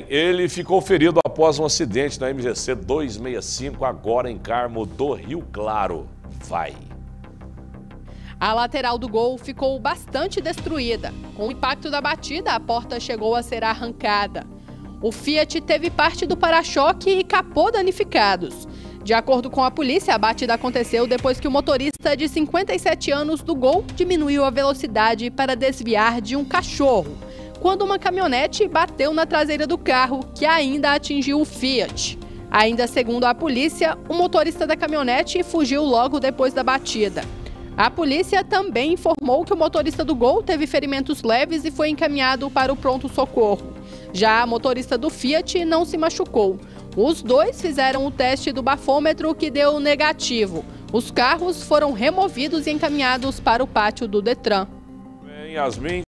Ele ficou ferido após um acidente na MGC 265, agora em Carmo do Rio Claro. Vai. A lateral do gol ficou bastante destruída. Com o impacto da batida, a porta chegou a ser arrancada. O Fiat teve parte do para-choque e capô danificados. De acordo com a polícia, a batida aconteceu depois que o motorista de 57 anos do Gol diminuiu a velocidade para desviar de um cachorro, quando uma caminhonete bateu na traseira do carro, que ainda atingiu o Fiat. Ainda segundo a polícia, o motorista da caminhonete fugiu logo depois da batida. A polícia também informou que o motorista do Gol teve ferimentos leves e foi encaminhado para o pronto-socorro. Já a motorista do Fiat não se machucou. Os dois fizeram o teste do bafômetro que deu negativo. Os carros foram removidos e encaminhados para o pátio do Detran. Yasmin.